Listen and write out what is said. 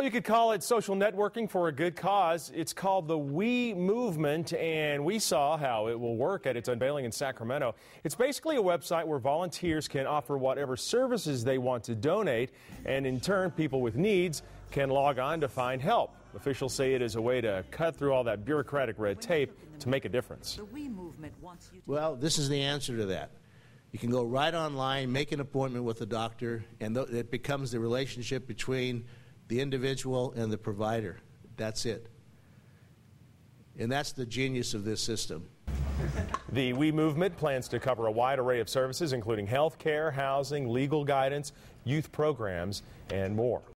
Well, you could call it social networking for a good cause. It's called the We Movement, and we saw how it will work at its unveiling in Sacramento. It's basically a website where volunteers can offer whatever services they want to donate, and in turn, people with needs can log on to find help. Officials say it is a way to cut through all that bureaucratic red tape to make a difference. The We Movement wants you to. Well, this is the answer to that. You can go right online, make an appointment with a doctor, and th- it becomes the relationship between the individual and the provider. That's it. And that's the genius of this system. The We Movement plans to cover a wide array of services, including health care, housing, legal guidance, youth programs, and more.